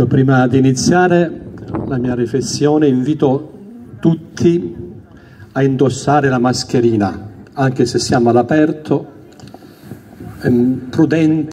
Ecco, prima di iniziare la mia riflessione invito tutti a indossare la mascherina, anche se siamo all'aperto, prudenti.